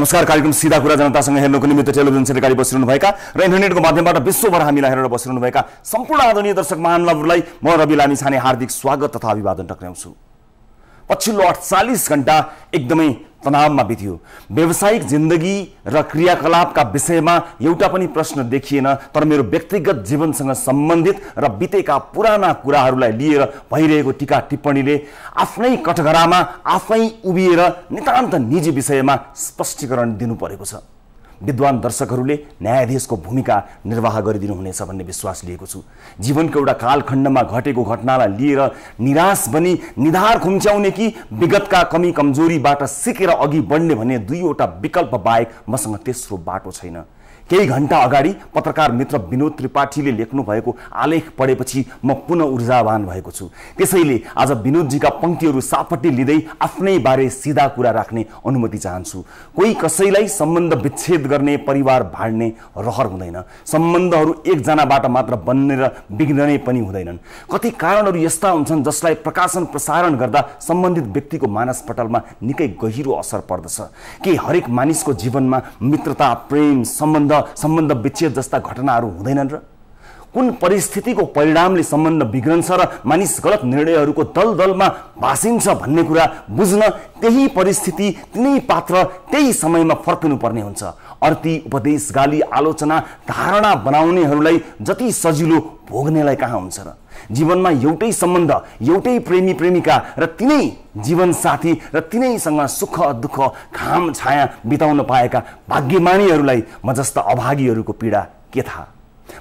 नमस्कार कार्यक्रम सिधा कुरा जनतासँग हेर्नुको निमित्त टेलिभिजन सेट बसिरहनुभएका र इन्टरनेटको माध्यमबाट विश्वभर हामीलाई हेरेर बसिरहनुभएका सम्पूर्ण आदरणीय दर्शक महानुभावहरूलाई म रवि लामी छाने हार्दिक स्वागत तथा अभिवादन टक्राउँछु पछिल्लो अठचालिस घन्टा एकदमै तनावमा बित्यो। व्यावसायिक जिन्दगी र क्रियाकलापका विषयमा एउटा पनि प्रश्न देखिएन तर मेरो व्यक्तिगत जीवनसँग सम्बन्धित र बितेका पुराना कुराहरूलाई लिएर भइरहेको टिका टिप्पणीले आफ्नै कठघरामा आफै उभिएर नितान्त निजी विषयमा स्पष्टीकरण दिनु परेको छ। विद्वान दर्शकहरूले न्यायाधीशको भूमिका निर्वाह गरिदिनु हुनेछ भन्ने विश्वास लिएको छु। जीवनको एउटा कालखण्डमा घटेको घटनालाई लिएर निराश बनी निधार खुम्च्याउने कि विगतका कमी कमजोरीबाट सिकेर अघि बढ्ने भन्ने दुईवटा विकल्प बाहेक मसँग तेस्रो बाटो छैन। केही घन्टा अगाडि पत्रकार मित्र विनोद त्रिपाठीले लेख्नु भएको आलेख पढेपछि म पुनः ऊर्जावान भएको छु। त्यसैले आज विनोदजीका पङ्क्तिहरू सापट्टि लिँदै आफ्नै बारे सिधा कुरा राख्ने अनुमति चाहन्छु। कोही कसैलाई सम्बन्ध विच्छेद गर्ने परिवार भाड्ने रहर हुँदैन। सम्बन्धहरू एकजनाबाट मात्र बन्ने र बिग्रने पनि हुँदैनन्। कति कारणहरू यस्ता हुन्छन् जसलाई प्रकाशन प्रसारण गर्दा सम्बन्धित व्यक्तिको मानसपटलमा निकै गहिरो असर पर्दछ। के हरेक मानिसको जीवनमा मित्रता प्रेम सम्बन्ध सम्बन्ध विच्छेद जस्ता घटनाहरू हुँदैनन् र कुन परिस्थितिको परिणामले सम्बन्ध बिग्रन्छ र मानिस गलत निर्णयहरूको दलदलमा भाँसिन्छ भन्ने कुरा बुझ्न त्यही परिस्थिति तिनै पात्र त्यही समयमा फर्किनु पर्ने हुन्छ। अर्थी उपदेश गाली आलोचना धारणा बनाउनेहरूलाई जति सजिलो भोग्नेलाई कहाँ हुन्छ र? जीवनमा एउटै सम्बन्ध एउटै प्रेमी प्रेमिका र तिनै जीवनसाथी र तिनैसँग सुख दुःख घाम छाया बिताउन पाएका भाग्यमानीहरूलाई म जस्ता अभागीहरूको पीडा के थाहा?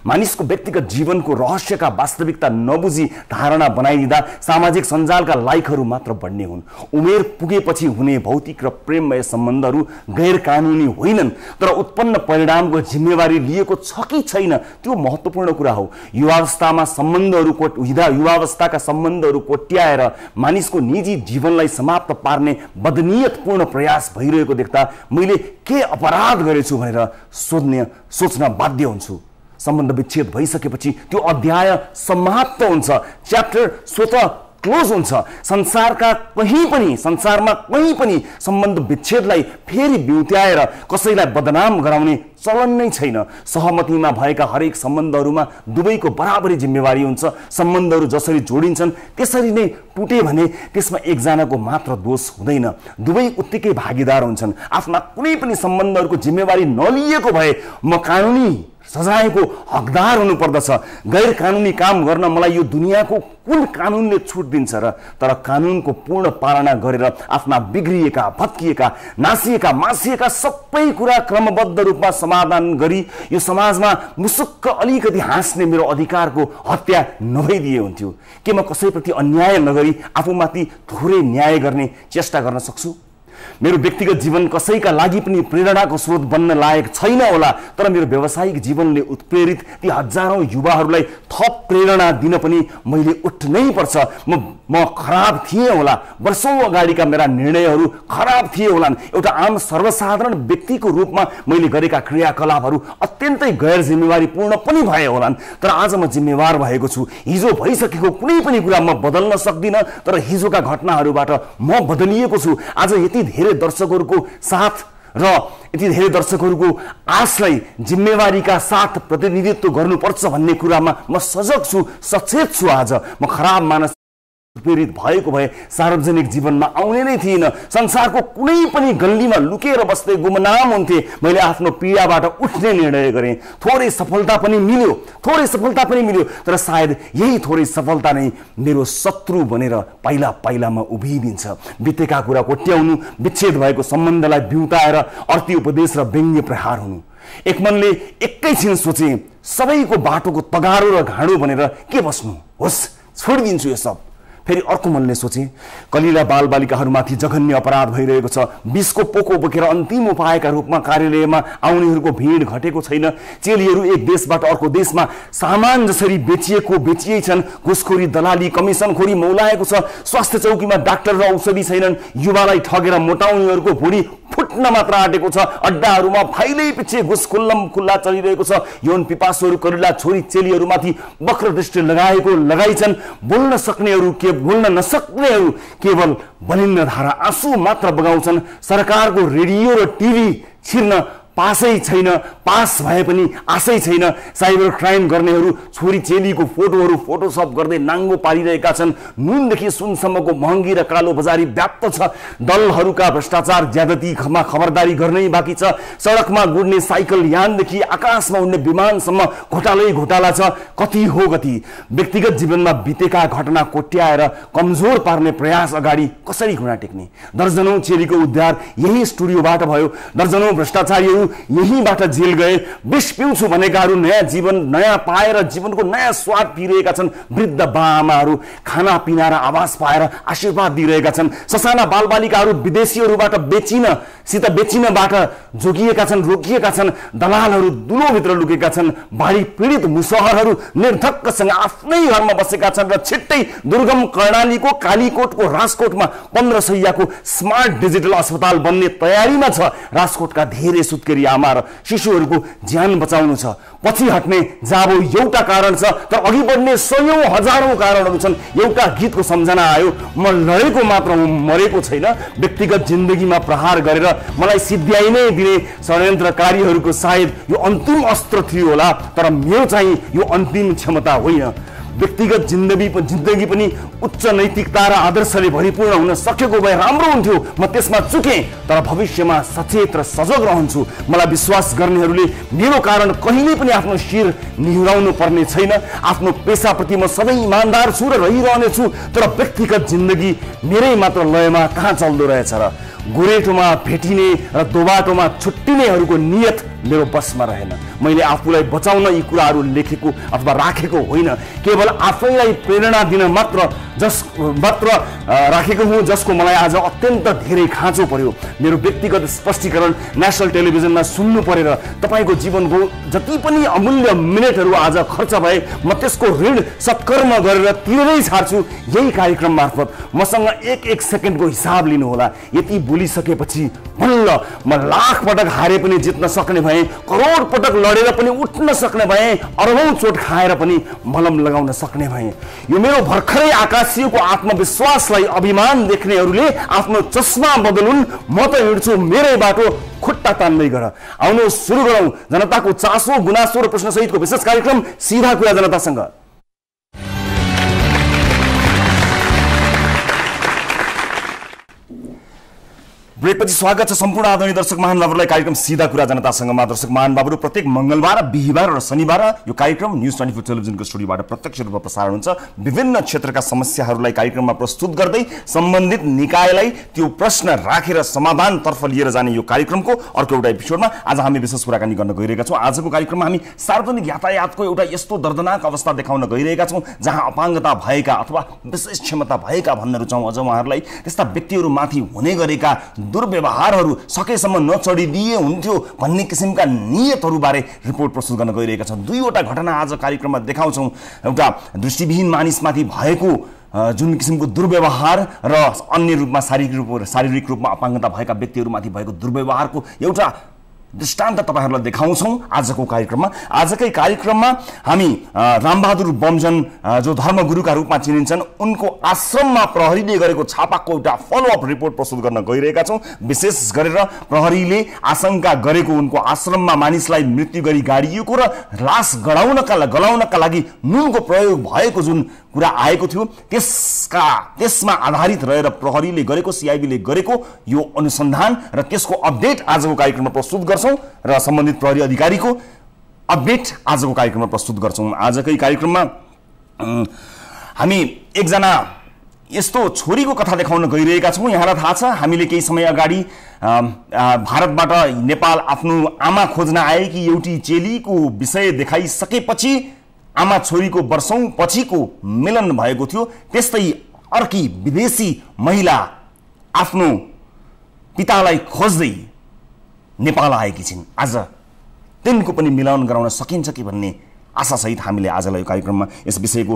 मानिसको व्यक्तिगत जीवनको रहस्यका वास्तविकता नबुझी धारणा बनाइदिँदा सामाजिक सञ्जालका लाइकहरू मात्र बढ्ने हुन्। उमेर पुगेपछि हुने भौतिक र प्रेममय सम्बन्धहरू गैर कानुनी होइनन् तर उत्पन्न परिणामको जिम्मेवारी लिएको छ कि छैन त्यो महत्त्वपूर्ण कुरा हो। युवावस्थामा सम्बन्धहरू कोट हुँदा युवावस्थाका सम्बन्धहरू कोट्याएर मानिसको निजी जीवनलाई समाप्त पार्ने बदनियतपूर्ण प्रयास भइरहेको देख्दा मैले के अपराध गरेछु भनेर सोध्ने सोच्न बाध्य हुन्छु। सम्बन्ध विच्छेद भइसकेपछि त्यो अध्याय समाप्त हुन्छ। च्याप्टर स्वत क्लोज हुन्छ। संसारका कहीँ पनि संसारमा कहीँ पनि सम्बन्ध विच्छेदलाई फेरि बिउत्याएर कसैलाई बदनाम गराउने चलन नै छैन। सहमतिमा भएका हरेक सम्बन्धहरूमा दुवैको बराबरी जिम्मेवारी हुन्छ। सम्बन्धहरू जसरी जोडिन्छन् त्यसरी नै टुटे भने त्यसमा एकजनाको मात्र दोष हुँदैन। दुवै उत्तिकै भागीदार हुन्छन्। आफ्ना कुनै पनि सम्बन्धहरूको जिम्मेवारी नलिएको भए म कानुनी सजायको हकदार हुनुपर्दछ। गैर कानुनी काम गर्न मलाई यो दुनियाँको कुन कानुनले छुट दिन्छ र तर कानुनको पूर्ण पालना गरेर आफ्ना बिग्रिएका भत्किएका नासिएका मासिएका सबै कुरा क्रमबद्ध रूपमा समाधान गरी यो समाजमा मुसुक्क अलिकति हाँस्ने मेरो अधिकारको हत्या नभइदिए हुन्थ्यो। के म कसैप्रति अन्याय नगरी आफूमाथि थोरै न्याय गर्ने चेष्टा गर्न सक्छु? मेरो व्यक्तिगत जीवन कसैका लागि पनि प्रेरणाको स्रोत बन्न लायक छैन होला तर मेरो व्यावसायिक जीवनले उत्प्रेरित ती हजारौँ युवाहरूलाई थप प्रेरणा दिन पनि मैले उठ्नै पर्छ। म म खराब थिएँ होला। वर्षौँ अगाडिका मेरा निर्णयहरू खराब थिए होलान्। एउटा आम सर्वसाधारण व्यक्तिको रूपमा मैले गरेका क्रियाकलापहरू अत्यन्तै गैर जिम्मेवारीपूर्ण पनि भए होलान्। तर आज म जिम्मेवार भएको छु। हिजो भइसकेको कुनै पनि कुरा म बदल्न सक्दिनँ तर हिजोका घटनाहरूबाट म बदलिएको छु। आज यति धेरै दर्शकहरूको साथ र यति धेरै दर्शकहरूको आशलाई जिम्मेवारीका साथ प्रतिनिधित्व गर्नुपर्छ भन्ने कुरामा म सजग छु सचेत छु आज। म खराब मानस प्रेरित भएको भए सार्वजनिक जीवनमा आउने नै थिएन। संसारको कुनै पनि गल्लीमा लुकेर बस्दै गुमनाम हुन्थे। मैले आफ्नो पीडाबाट उठ्ने निर्णय गरेँ। थोरै सफलता पनि मिल्यो। थोरै सफलता पनि मिल्यो। तर सायद यही थोरै सफलता नै मेरो शत्रु बनेर पाइला पाइलामा उभिदिन्छ। बितेका कुरा कोट्याउनु विच्छेद भएको सम्बन्धलाई बिउताएर अर्थी उपदेश र व्यङ्ग्य प्रहार हुनु। एक मनले एकैछिन सोचे सबैको बाटोको तगारो र घाँडो भनेर के बस्नु? होस् छोडिदिन्छु यो सब। फेरि अर्को मनले सोचे कलिला बालबालिकाहरूमाथि जघन्य अपराध भइरहेको छ। विषको पोको बोकेर अन्तिम उपायका रूपमा कार्यालयमा आउनेहरूको भिड घटेको छैन। चेलीहरू एक देशबाट अर्को देशमा सामान जसरी बेचिएको बेचिए छन्। घुसखोरी दलाली कमिसनखोरी मौलाएको छ। स्वास्थ्य चौकीमा डाक्टर र औषधि छैनन्। युवालाई ठगेर मोटाउनेहरूको भुँडी फुट्न मात्र आँटेको छ। अड्डाहरूमा फाइलै पछि घुस खुल्लम खुल्ला चलिरहेको छ। यौन पिपासुहरू करिला छोरी चेलीहरूमाथि वक्र दृष्टि लगाएको लगाइछन्। बोल्न सक्नेहरू के बोल्न नसक्नेहरू केवल बलिन्न धारा आँसु मात्र बगाउँछन् सरकारको रेडियो र टिभी छिर्न पासै छैन पास भए पनि आशै छैन। साइबर क्राइम गर्नेहरू छोरी चेलीको फोटोहरू फोटोसप गर्दै नाङ्गो पारिरहेका छन्। नुनदेखि सुनसम्मको महँगी र कालो बजारी व्याप्त छ। दलहरूका भ्रष्टाचार ज्यादतीमा खबरदारी गर्नै बाँकी छ। सडकमा गुड्ने साइकल यानदेखि आकाशमा उड्ने विमानसम्म घोटालै घोटाला छ। कति हो गति? व्यक्तिगत जीवनमा बितेका घटना कोट्याएर कमजोर पार्ने प्रयास अगाडि कसरी घुँडा टेक्ने दर्जनौँ चेलीको उद्धार यही स्टुडियोबाट भयो। दर्जनौँ भ्रष्टाचारीहरू यहीँबाट जेल गए। विष पिउँछु भनेकाहरू नयाँ जीवन नयाँ पाएर जीवनको नयाँ स्वाद पिइरहेका छन् वृद्ध बाआमाहरू। खानापिना र आवास पाएर आशीर्वाद दिइरहेका छन्। ससाना बालबालिकाहरू विदेशीहरूबाट बेचिन सित बेचिनबाट जोगिएका छन् रोकिएका छन्। दलालहरू दुलोभित्र लुकेका छन्। बाढी पीडित मुसहरहरू निर्धक्कसँग आफ्नै घरमा बसेका छन् र छिट्टै दुर्गम कर्णालीको कालीकोटको राजकोटमा पन्ध्र सयको स्मार्ट डिजिटल अस्पताल बन्ने तयारीमा छ। राजकोटका धेरै सुत्केरी छोरी आमा र शिशुहरूको ज्यान बचाउनु छ। पछि हट्ने जाबो एउटा कारण छ तर अघि बढ्ने सयौँ हजारौँ कारणहरू छन्। एउटा गीतको सम्झना आयो म लडेको मात्र मरेको छैन। व्यक्तिगत जिन्दगीमा प्रहार गरेर मलाई सिद्ध्याइ नै दिने षड्यन्त्रकारीहरूको सायद यो अन्तिम अस्त्र थियो होला तर मेरो चाहिँ यो अन्तिम क्षमता होइन। व्यक्तिगत जिन्दगी जिन्दगी पनि उच्च नैतिकता र आदर्शले भरिपूर्ण हुन सकेको भए राम्रो हुन्थ्यो। म त्यसमा चुकेँ तर भविष्यमा सचेत र सजग रहन्छु। मलाई विश्वास गर्नेहरूले मेरो कारण कहिल्यै पनि आफ्नो शिर निहुराउनु पर्ने छैन। आफ्नो पेसाप्रति म सधैँ इमान्दार छु र रहिरहनेछु तर व्यक्तिगत जिन्दगी मेरै मात्र लयमा कहाँ चल्दो रहेछ र गोरेटोमा भेटिने र दोबाटोमा छुट्टिनेहरूको नियत मेरो बसमा रहेन। मैले आफूलाई बचाउन यी कुराहरू लेखेको अथवा राखेको होइन। केवल आफैलाई प्रेरणा दिन मात्र जस मात्र राखेको हुँ जसको मलाई आज अत्यन्त धेरै खाँचो पर्यो। मेरो व्यक्तिगत स्पष्टीकरण नेसनल टेलिभिजनमा सुन्नु परेर तपाईँको जीवनको जति पनि अमूल्य मिनटहरू आज खर्च भए म त्यसको ऋण सत्कर्म गरेर तिरेरै छाड्छु यही कार्यक्रम मार्फत। मसँग एक एक सेकेन्डको हिसाब लिनुहोला। यति बोलिसकेपछि बल्ल म लाख पटक हारे पनि जित्न सक्ने भएँ करोड पटक लडेर पनि उठ्न सक्ने भएँ अरबौँ चोट खाएर पनि मलम लगाउन सक्ने भएँ। यो मेरो भर्खरै आकाशिएको आत्मविश्वासलाई अभिमान देख्नेहरूले आफ्नो चस्मा बदलुन् म त हिँड्छु मेरै बाटो खुट्टा तान्दै गर। आउनु सुरु गरौँ। जनताको चासो गुनासो र प्रश्नसहितको विशेष कार्यक्रम सिधा कुरा जनतासँग। ब्रेकपछि स्वागत छ सम्पूर्ण आदरणीय दर्शक महानुभावहरूलाई। कार्यक्रम सिधा कुरा जनतासँग दर्शक महानुभावहरू प्रत्येक मङ्गलबार बिहिबार र शनिबार यो कार्यक्रम न्युज ट्वेन्टी फोर टेलिभिजनको स्टुडियोबाट प्रत्यक्ष रूपमा प्रसारण हुन्छ। विभिन्न क्षेत्रका समस्याहरूलाई कार्यक्रममा प्रस्तुत गर्दै सम्बन्धित निकायलाई त्यो प्रश्न राखेर समाधानतर्फ लिएर जाने यो कार्यक्रमको अर्को एउटा एपिसोडमा आज हामी विशेष कुराकानी गर्न गइरहेका छौँ। आजको कार्यक्रममा हामी सार्वजनिक यातायातको एउटा यस्तो दर्दनाक अवस्था देखाउन गइरहेका छौँ जहाँ अपाङ्गता भएका अथवा विशेष क्षमता भएका भन्न रुचाउँ अझ उहाँहरूलाई। त्यस्ता व्यक्तिहरूमाथि हुने गरेका दुर्व्यवहारहरू सकेसम्म नचढिदिए हुन्थ्यो भन्ने किसिमका नियतहरूबारे रिपोर्ट प्रस्तुत गर्न गइरहेका छन्। दुईवटा घटना आज कार्यक्रममा देखाउँछौँ। एउटा दृष्टिविहीन मानिसमाथि भएको जुन किसिमको दुर्व्यवहार र अन्य रूपमा शारीरिक रूप शारीरिक रूपमा अपाङ्गता भएका व्यक्तिहरूमाथि भएको दुर्व्यवहारको एउटा दृष्टान्त तपाईँहरूलाई देखाउँछौँ आजको कार्यक्रममा। आजकै कार्यक्रममा हामी रामबहादुर बमजन जो धर्मगुरुका रूपमा चिनिन्छन् उनको आश्रममा प्रहरीले गरेको छापाको एउटा फलोअप रिपोर्ट प्रस्तुत गर्न गइरहेका छौँ। विशेष गरेर प्रहरीले आशंका गरेको उनको आश्रममा मानिसलाई मृत्यु गरी गाडिएको र लास गढाउनका गलाउनका लागि नुनको प्रयोग भएको जुन कुरा आएको थियो। त्यसका त्यसमा आधारित रहेर प्रहरीले गरेको सिआइबीले गरेको यो अनुसन्धान र त्यसको अपडेट आजको कार्यक्रममा प्रस्तुत गर्छौँ र सम्बन्धित प्रहरी अधिकारीको अपडेट आजको कार्यक्रममा प्रस्तुत गर्छौँ। आजकै कार्यक्रममा हामी एकजना यस्तो छोरीको कथा देखाउन गइरहेका छौँ। यहाँलाई थाहा छ हामीले केही समय अगाडि भारतबाट नेपाल आफ्नो आमा खोज्न आएकी एउटी चेलीको विषय देखाइसकेपछि आमा छोरीको वर्षौँ पछिको मिलन भएको थियो। त्यस्तै अर्की विदेशी महिला आफ्नो पितालाई खोज्दै नेपाल आएकी छिन्। आज तिनको पनि मिलन गराउन सकिन्छ कि भन्ने आशासहित हामीले आजलाई यो कार्यक्रममा यस विषयको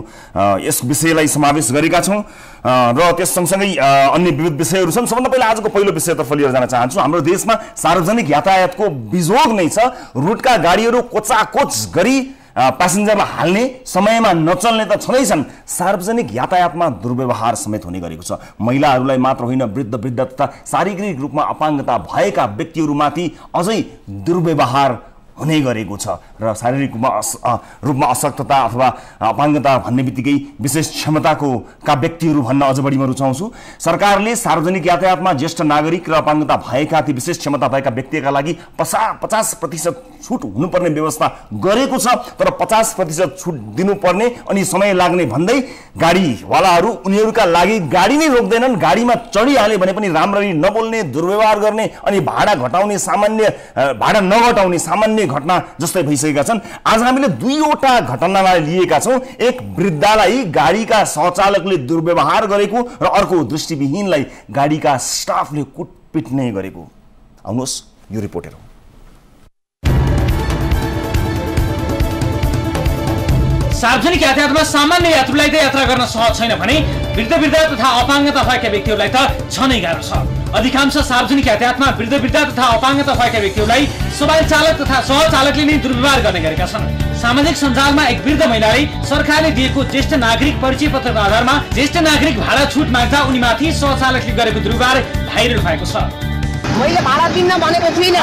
यस विषयलाई समावेश गरेका छौँ। र त्यस सँगसँगै अन्य विविध विषयहरू छन्। सबभन्दा पहिला आजको पहिलो विषयतर्फ लिएर जान चाहन्छु। हाम्रो देशमा सार्वजनिक यातायातको बिजोग नै छ। रुटका गाडीहरू कोचाकोच गरी प्यासेन्जरलाई हाल्ने समयमा नचल्ने त छँदैछन्। सार्वजनिक यातायातमा दुर्व्यवहार समेत हुने गरेको छ। महिलाहरूलाई मात्र होइन वृद्ध वृद्ध तथा शारीरिक रूपमा अपाङ्गता भएका व्यक्तिहरूमाथि अझै दुर्व्यवहार हुने गरेको छ र शारीरिक रूपमा अस रूपमा अशक्तता अथवा अपाङ्गता भन्ने बित्तिकै विशेष क्षमताको का व्यक्तिहरू भन्न अझ बढी म रुचाउँछु। सरकारले सार्वजनिक यातायातमा ज्येष्ठ नागरिक र अपाङ्गता भएका ती विशेष क्षमता भएका व्यक्तिका लागि पसा पचास प्रतिशत छुट हुनुपर्ने व्यवस्था गरेको छ तर पचास प्रतिशत छुट दिनुपर्ने अनि समय लाग्ने भन्दै गाडीवालाहरू उनीहरूका लागि गाडी नै रोक्दैनन्। गाडीमा चढिहाले भने पनि राम्ररी नबोल्ने दुर्व्यवहार गर्ने अनि भाडा घटाउने सामान्य भाडा नघटाउने सामान्य घटना जस्तै भइसकेका छन्। आज हामीले दुईवटा घटनालाई लिएका छौँ। एक वृद्धालाई गाडीका सहचालकले दुर्व्यवहार गरेको र अर्को दृष्टिविहीनलाई गाडीका स्टाफले कुटपिट्ने गरेको। आउनुहोस् यो रिपोर्ट सार्वजनिक यातायातमा सामान्य यात्रुलाई त यात्रा गर्न सहज छैन भने वृद्ध वृद्ध तथा अपाङ्गता भएका व्यक्तिहरूलाई त छ नै गाह्रो छ। अधिकांश सार्वजनिक यातायातमा वृद्ध वृद्ध तथा अपाङ्गता भएका व्यक्तिहरूलाई सवारी चालक तथा सहचालकले नै दुर्व्यवहार गर्ने गरेका छन्। सामाजिक सञ्जालमा एक वृद्ध महिलाले सरकारले दिएको ज्येष्ठ नागरिक परिचय पत्रको आधारमा ज्येष्ठ नागरिक भाडा छुट माग्दा उनीमाथि सहचालकले गरेको दुर्व्यवहार भाइरल भएको छ। मैले भाडा दिन्न भनेको छुइनँ।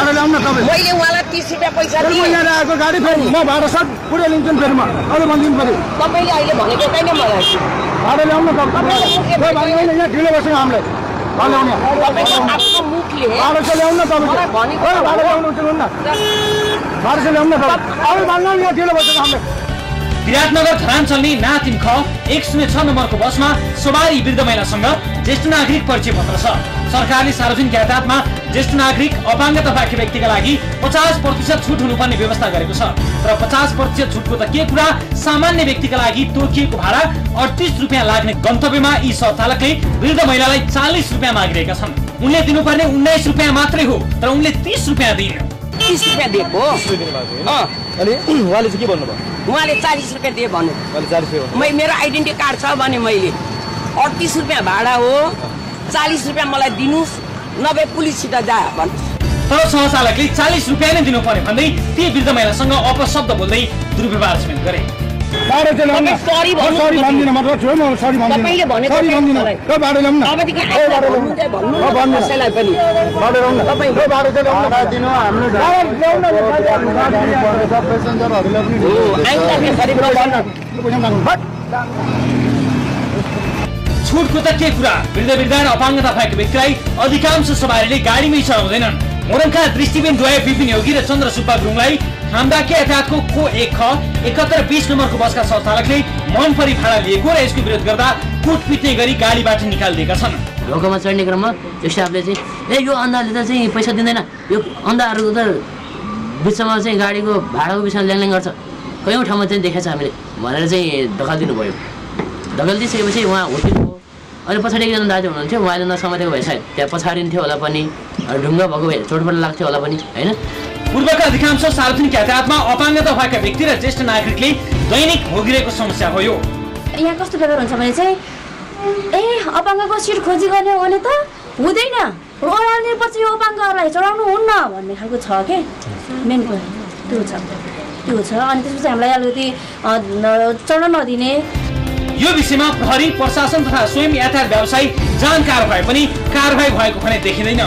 मैले उहाँलाई तिस रुपियाँ पैसा दिएँ। आएको गाडी फेरि म भाडा सब पुरै लिन्छु फेरि म अरू भनिदिनु पऱ्यो तपाईँले अहिले भनेको छैन मलाई। भाडा ल्याउन यहाँ ढिलो भएसँग हामीलाई। भाडा चाहिँ ल्याउन तपाईँ। भाडा ल्याउनु न भाडा चाहिँ ल्याउन अरू भन्नु यहाँ ढिलो भएसँग हामीलाई। विराटनगर धरान चल्ने ना तिन ख एक शून्य छ नम्बरको बसमा सवारी वृद्ध महिलासँग ज्येष्ठ नागरिक परिचय पत्र छ। सरकारले सार्वजनिक यातायातमा ज्येष्ठ नागरिक अपाङ्गता भएका व्यक्तिका लागि पचास प्रतिशत छुट हुनुपर्ने व्यवस्था गरेको छ। तर पचास प्रतिशत छुटको त के कुरा? सामान्य व्यक्तिका लागि तोकिएको भाडा अडतिस रुपियाँ लाग्ने गन्तव्यमा यी सहचालकले वृद्ध महिलालाई चालिस रुपियाँ मागिरहेका छन्। उनले दिनुपर्ने उन्नाइस रुपियाँ मात्रै हो तर उनले तिस रुपियाँ दिइन् तिस रुपियाँ दिएको? अँ, अनि उहाँले चाहिँ के भन्नुभयो? उहाँले चालिस रुपियाँ दिए रुपियाँ मै मेरो आइडेन्टिटी कार्ड छ भने मैले अडतिस रुपियाँ भाडा हो चालिस रुपियाँ मलाई दिनुहोस् नभए पुलिससित जा भन्नु। तर सहचालकले चालिस रुपियाँ नै दिनु पर्ने भन्दै ती वृद्ध महिलासँग अपशब्द बोल्दै दुर्व्यवहार गरे। चाहिँ सरी भन्दिनँ म म सरी भन्दिनँ। सरी भन्दिनँ। ल्याउन न। ल्याउन न। छुटको त के कुरा? वृद्ध वृद्ध र अपाङ्गता भएको व्यक्तिलाई अधिकांश सवारीले गाडीमै चढाउँदैनन् मोरङका दृष्टिबिन द्वय विपिन योगी र चन्द्र सुब्बा गुरुङलाई हामदाके यातायातको को एक ख एकहत्तर बिस नम्बरको बसका सञ्चालकले मन परी भाडा लिएको र यसको विरोध गर्दा कुट पिट्ने गरी गाडीबाट निकालिदिएका छन्। ढोकामा चढ्ने क्रममा त्यो स्टाफले चाहिँ ए यो अन्धाले त चाहिँ पैसा दिँदैन। यो अन्धाहरूको त बिचमा चाहिँ गाडीको भाडाको बिचमा ल्याङल्याङ गर्छ। कयौँ ठाउँमा चाहिँ देखेको छ हामीले। भनेर चाहिँ धकालिदिनु भयो धकालिदिइसकेपछि उहाँ हुर्किनु भयो अनि पछाडि एकजना दाजु हुनुहुन्थ्यो उहाँले नसमातेको भए सायद त्यहाँ पछाडिन्थ्यो होला पनि ढुङ्गा भएको भए चोटपट लाग्थ्यो होला पनि होइन? पूर्वका अधिकांश सार्वजनिक यातायातमा अपाङ्गता भएका व्यक्ति र ज्येष्ठ नागरिकले दैनिक भोगिरहेको समस्या हो यो। यहाँ कस्तो प्रकार हुन्छ भने चाहिँ ए अपाङ्गको सिट खोजी गर्ने हो भने त हुँदैन। ओह्राल्ने पछि यो अपाङ्गहरूलाई चढाउनु हुन्न भन्ने खालको छ के? मेन कुरा। त्यो छ। त्यो छ। अनि त्यसपछि हामीलाई अलिकति चढ्न नदिने यो विषयमा प्रहरी प्रशासन तथा स्वयं यातायात व्यवसायी जानकार भए पनि कारवाही भएको भने देखिँदैन।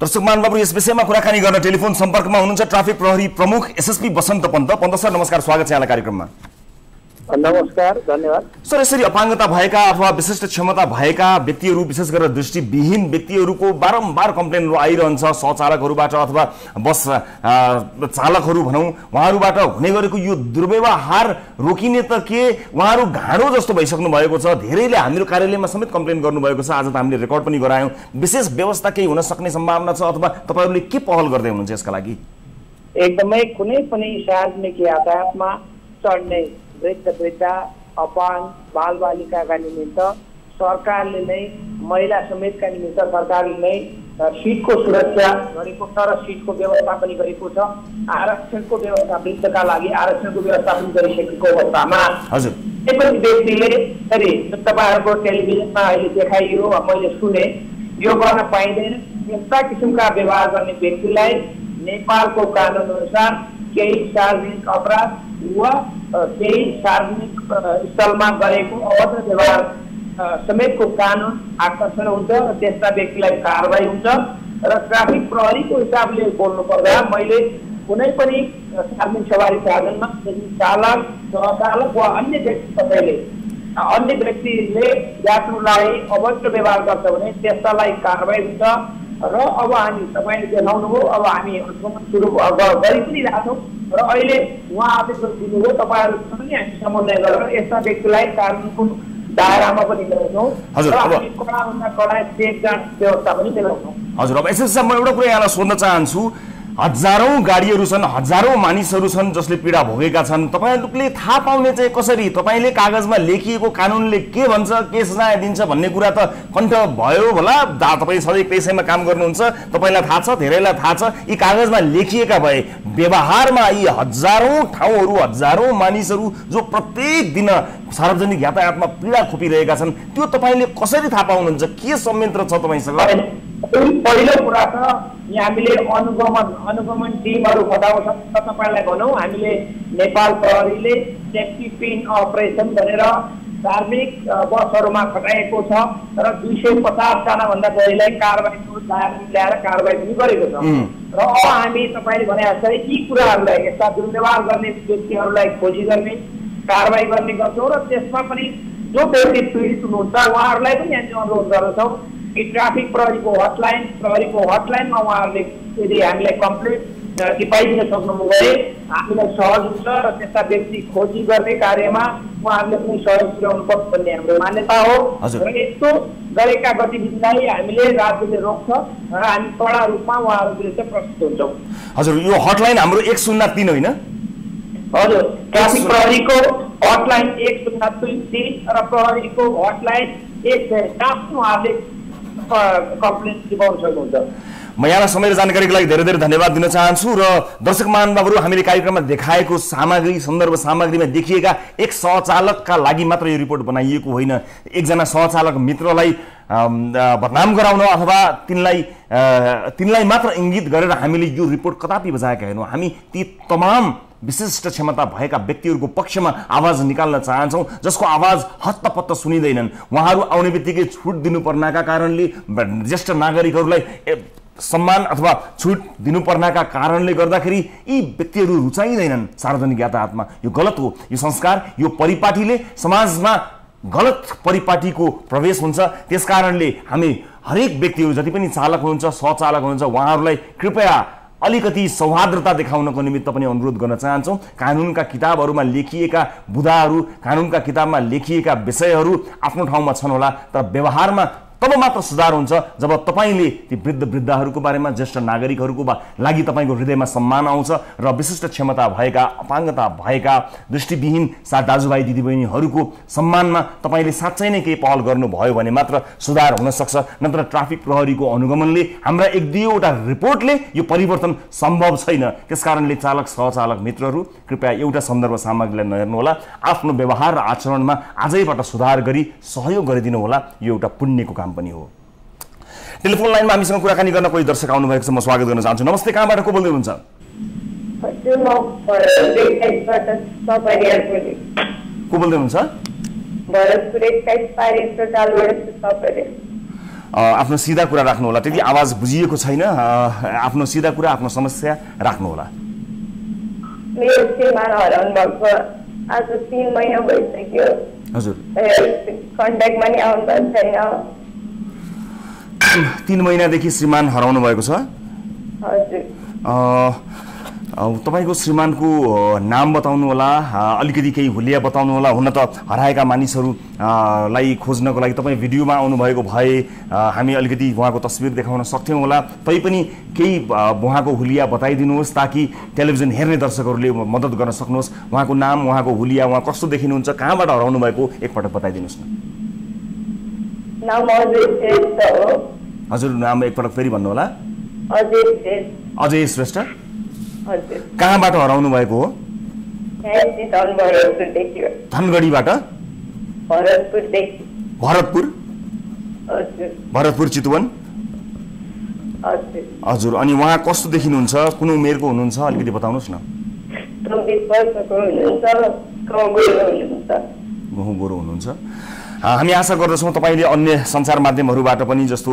दर्शक महानुभावहरू यस विषयमा कुराकानी गर्न टेलिफोन सम्पर्कमा हुनुहुन्छ ट्राफिक प्रहरी प्रमुख एसएसपी बसन्त पन्त। पन्त सर नमस्कार स्वागत छ यहाँलाई कार्यक्रममा। नमस्कार धन्यवाद। सर यसरी अपाङ्गता भएका अथवा विशिष्ट क्षमता भएका व्यक्तिहरू विशेष गरेर दृष्टिविहीन व्यक्तिहरूको बारम्बार कम्प्लेनहरू आइरहन्छ। सहचालकहरूबाट अथवा बस चालकहरू भनौँ उहाँहरूबाट हुने गरेको यो दुर्व्यवहार रोकिने त के? उहाँहरू घाँडो जस्तो भइसक्नु भएको छ। धेरैले हाम्रो कार्यालयमा समेत कम्प्लेन गर्नुभएको छ। आज त हामीले रेकर्ड पनि गरायौँ। विशेष व्यवस्था केही हुन सक्ने सम्भावना छ अथवा तपाईँहरूले के पहल गर्दै हुनुहुन्छ यसका लागि? एकदमै कुनै पनि सार्वजनिक यातायातमा चढ्ने वृद्ध वृद्ध अपाङ बालबालिकाका निमित्त सरकारले नै महिला समेतका निमित्त सरकारले नै सिटको सुरक्षा गरेको छ र सिटको व्यवस्था पनि गरेको छ। आरक्षणको व्यवस्था वृद्धका लागि आरक्षणको व्यवस्था पनि गरिसकेको अवस्थामा हजुर। पनि व्यक्तिले फेरि तपाईँहरूको टेलिभिजनमा अहिले देखाइयो मैले सुने यो गर्न पाइँदैन। यस्ता किसिमका व्यवहार गर्ने व्यक्तिलाई नेपालको कानुन अनुसार केही सार्वजनिक अपराध वा केही सार्वजनिक स्थलमा गरेको अभद्र व्यवहार समेतको कानुन आकर्षण हुन्छ र त्यस्ता व्यक्तिलाई कारवाही हुन्छ र ट्राफिक प्रहरीको हिसाबले बोल्नु पर्दा मैले कुनै पनि सार्वजनिक सवारी साधनमा यदि चालक सहचालक वा अन्य व्यक्ति अ, अन्य व्यक्तिले यात्रुलाई अभद्र व्यवहार गर्छ भने त्यस्तालाई कारवाही हुन्छ। र अब हामी तपाईँले देखाउनु हो अब हामी सुरु गरि पनि रहेछौँ र अहिले उहाँहरूले जो दिनुभयो तपाईँहरूसँग नि हामी समन्वय गरेर यस्ता व्यक्तिलाई कानुनको दायरामा पनि ल्याउँछौँ र हामी कडाभन्दा कडा चेक जाँच व्यवस्था पनि मिलाउँछौँ हजुर अब यसरी म एउटा कुरा यहाँलाई सोध्न चाहन्छु। हजारौँ गाडीहरू छन् हजारौँ मानिसहरू छन् जसले पीडा भोगेका छन्। तपाईँहरूले थाहा पाउने चाहिँ कसरी? तपाईँले कागजमा लेखिएको कानुनले के भन्छ के सजाय दिन्छ भन्ने कुरा त कण्ठ भयो होला। दा तपाईँ सधैँ पेसामा काम गर्नुहुन्छ। तपाईँलाई थाहा छ धेरैलाई थाहा छ। यी कागजमा लेखिएका भए व्यवहारमा यी हजारौँ ठाउँहरू हजारौँ मानिसहरू जो प्रत्येक दिन सार्वजनिक यातायातमा पीडा खोपिरहेका छन्। त्यो तपाईँले कसरी थाहा पाउनुहुन्छ? के संयन्त्र छ तपाईँसँग? पहिलो कुरा त यहाँ हामीले अनुगमन अनुगमन टिमहरू खटाउँछौँ त तपाईँलाई भनौँ हामीले नेपाल प्रहरीले सेफ्टी पिन अपरेसन गरेर धार्मिक बसहरूमा खटाएको छ र दुई सय पचासजना भन्दा बढीलाई कारवाहीको दायरामा ल्याएर कारवाही पनि गरेको छ. र अब हामी तपाईँले भने जस्तै यी कुराहरूलाई यस्ता दुर्व्यवहार गर्ने व्यक्तिहरूलाई खोजी गर्ने कारवाही गर्ने गर्छौँ र त्यसमा पनि जो व्यक्ति पीडित हुनुहुन्छ उहाँहरूलाई पनि हामी अनुरोध गर्दछौँ कि ट्राफिक प्रहरीको हटलाइन प्रहरीको हटलाइनमा उहाँहरूले यदि हामीलाई कम्प्लेन कि पाइदिन सक्नुभयो भने हामीलाई सहज हुन्छ र त्यस्ता व्यक्ति खोजी गर्ने कार्यमा उहाँहरूले पनि सहयोग पुर्याउनु पर्छ भन्ने हाम्रो मान्यता हो। र यस्तो गरेका गतिविधिलाई हामीले राज्यले रोक्छ र हामी कडा रूपमा उहाँहरू विरुद्ध प्रस्तुत हुन्छौँ। हजुर यो हटलाइन हाम्रो एक शून्य तिन होइन? हजुर ट्राफिक प्रहरीको हटलाइन एक र प्रहरीको हटलाइन एक सय उहाँहरूले कम्प्लेन म यहाँलाई समय जानकारीको लागि धेरै धेरै धन्यवाद दिन चाहन्छु र दर्शक महानुभावहरू हामीले कार्यक्रममा देखाएको सामग्री सन्दर्भ सामग्रीमा देखिएका एक सहचालकका लागि मात्र यो रिपोर्ट बनाइएको होइन। एकजना सहचालक मित्रलाई बदनाम गराउन अथवा तिनलाई तिनलाई मात्र इङ्गित गरेर हामीले यो रिपोर्ट कदापि बजाएका होइनौँ हामी ती तमाम विशिष्ट क्षमता भएका व्यक्तिहरूको पक्षमा आवाज निकाल्न चाहन्छौँ जसको आवाज हत्तपत्त सुनिँदैनन्। उहाँहरू आउने बित्तिकै छुट दिनुपर्नाका कारणले ज्येष्ठ नागरिकहरूलाई सम्मान अथवा छुट दिनुपर्नाका कारणले गर्दाखेरि यी व्यक्तिहरू रुचाइँदैनन् सार्वजनिक यातायातमा। यो गलत हो यो संस्कार यो परिपाटीले समाजमा गलत परिपाटीको प्रवेश हुन्छ। त्यस कारणले हामी हरेक व्यक्तिहरू जति पनि चालक हुनुहुन्छ सहचालक हुनुहुन्छ उहाँहरूलाई कृपया अलिकति सौहार्द्रता देखाउनको निमित्त पनि अनुरोध गर्न चाहन्छौँ। कानुनका किताबहरूमा लेखिएका बुदाहरू कानुनका किताबमा लेखिएका विषयहरू आफ्नो ठाउँमा छन् होला तर व्यवहारमा तब मात्र सुधार हुन्छ जब तपाईँले ती वृद्ध वृद्धाहरूको बारेमा ज्येष्ठ नागरिकहरूको लागि तपाईँको हृदयमा सम्मान आउँछ र विशिष्ट क्षमता भएका अपाङ्गता भएका दृष्टिविहीन सा दाजुभाइ दिदीबहिनीहरूको सम्मानमा तपाईँले साँच्चै नै केही पहल गर्नुभयो भने मात्र सुधार हुन सक्छ। नत्र ट्राफिक प्रहरीको अनुगमनले हाम्रा एक दुईवटा रिपोर्टले यो परिवर्तन सम्भव छैन। त्यस कारणले चालक सहचालक मित्रहरू कृपया एउटा सन्दर्भ सामग्रीलाई नहेर्नुहोला। आफ्नो व्यवहार र आचरणमा आजैबाट सुधार गरी सहयोग गरिदिनु होला यो एउटा पुण्यको काम पनि हो। टेलिफोन लाइनमा हामीसँग कुराकानी गर्न कोही दर्शक आउनुभएको छ म स्वागत गर्न चाहन्छु। नमस्ते कहाँबाट को बोल्दै हुनुहुन्छ को बोल्दै हुनुहुन्छ आफ्नो सिधा कुरा राख्नु होला त्यति आवाज बुझिएको छैन। आफ्नो सिधा कुरा आफ्नो समस्या राख्नु होला मेरो श्रीमान हराउनु भएको आज तिन महिना भइसक्यो। हजुर। कन्ट्याक्टमा नि आउनु भएको छैन। तिन महिनादेखि श्रीमान हराउनु भएको छ। तपाईँको श्रीमानको नाम बताउनु होला अलिकति केही हुलिया बताउनु होला। हुन त हराएका मानिसहरू अ, लाई खोज्नको लागि तपाईँ भिडियोमा आउनुभएको भए हामी अलिकति उहाँको तस्विर देखाउन सक्थ्यौँ होला। तैपनि केही उहाँको हुलिया बताइदिनुहोस् ताकि टेलिभिजन हेर्ने दर्शकहरूले मद्दत गर्न सक्नुहोस्। उहाँको नाम उहाँको हुलिया उहाँ कस्तो देखिनुहुन्छ कहाँबाट हराउनु भएको एकपटक बताइदिनुहोस् न। हजुर नाम एकपटक फेरि भन्नुहोला अजय श्रेष्ठ अजय श्रेष्ठ। कहाँबाट हराउनु भएको हो। धनगढीबाट? भरतपुर? भरतपुर चितवन? हजुर। अनि उहाँ कस्तो देखिनुहुन्छ? कुन उमेरको हुनुहुन्छ? अलिकति बताउनुहोस् न। गहुँ गोरो हुनुहुन्छ। हामी आशा गर्दछौँ तपाईँले अन्य सञ्चार माध्यमहरूबाट पनि जस्तो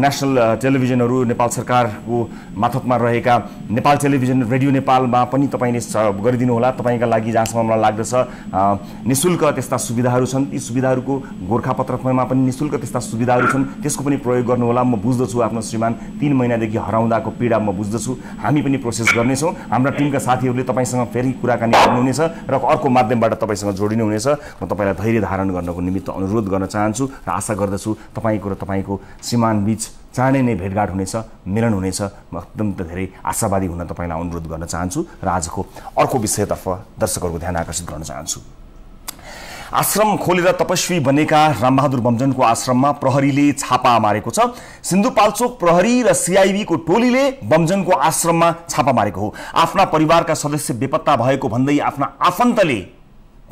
नेसनल टेलिभिजनहरू नेपाल सरकारको मार्फतमा रहेका नेपाल टेलिभिजन रेडियो नेपालमा पनि तपाईँले स- गरिदिनु होला तपाईँका लागि जहाँसम्म मलाई लाग्दछ अ, निशुल्क त्यस्ता सुविधाहरू छन्। ती सुविधाहरूको गोर्खापत्रकमा पनि निशुल्क त्यस्ता सुविधाहरू छन्। त्यसको पनि प्रयोग गर्नुहोला। म बुझ्दछु आफ्नो श्रीमान तिन महिनादेखि हराउँदाको पीडा म बुझ्दछु। हामी पनि प्रोसेस गर्नेछौँ। हाम्रा टिमका साथीहरूले तपाईँसँग फेरि कुराकानी गर्नुहुनेछ र अर्को माध्यमबाट तपाईँसँग जोडिनुहुनेछ। म तपाईँलाई धैर्य धारण गर्नको निमित्त अनुरोध गर्न चाहन्छु र आशा गर्दछु तपाईँको र तपाईँको श्रीमान बिच चाँडै नै भेटघाट हुनेछ मिलन हुनेछ। म एकदम धेरै आशावादी हुन तपाईँलाई अनुरोध गर्न चाहन्छु र आजको अर्को विषयतर्फ दर्शकहरूको ध्यान आकर्षित गर्न चाहन्छु। आश्रम खोलेर तपस्वी बनेका रामबहादुर बमजनको आश्रममा प्रहरीले छापा मारेको छ। सिन्धुपाल्चोक प्रहरी र सिआइबीको टोलीले बमजनको आश्रममा छापा मारेको हो। आफ्ना परिवारका सदस्य बेपत्ता भएको भन्दै आफ्ना आफन्तले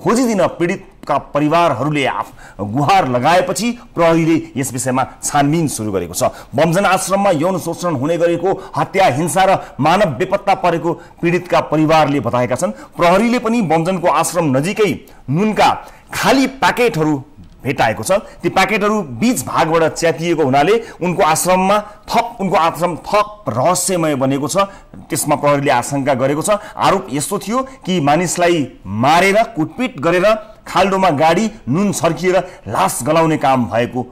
खोजिदिन पीडितका परिवारहरूले आफ गुहार लगाएपछि प्रहरीले यस विषयमा छानबिन सुरु गरेको छ। बमजन आश्रममा यौन शोषण हुने गरेको हत्या हिंसा र मानव बेपत्ता परेको पीडितका परिवारले बताएका छन्। प्रहरीले पनि बमजनको आश्रम नजिकै नुनका खाली प्याकेटहरू भेटाएको छ। ती प्याकेटहरू बीच भागबाट च्यातिएको हुनाले उनको आश्रममा थप उनको आश्रम थप रहस्यमय बनेको छ। त्यसमा प्रहरीले आशंका गरेको छ। आरोप यस्तो थियो कि मानिसलाई मारेर कुटपिट गरेर खाल्डोमा गाडी नुन छर्किएर लास गलाउने काम भएको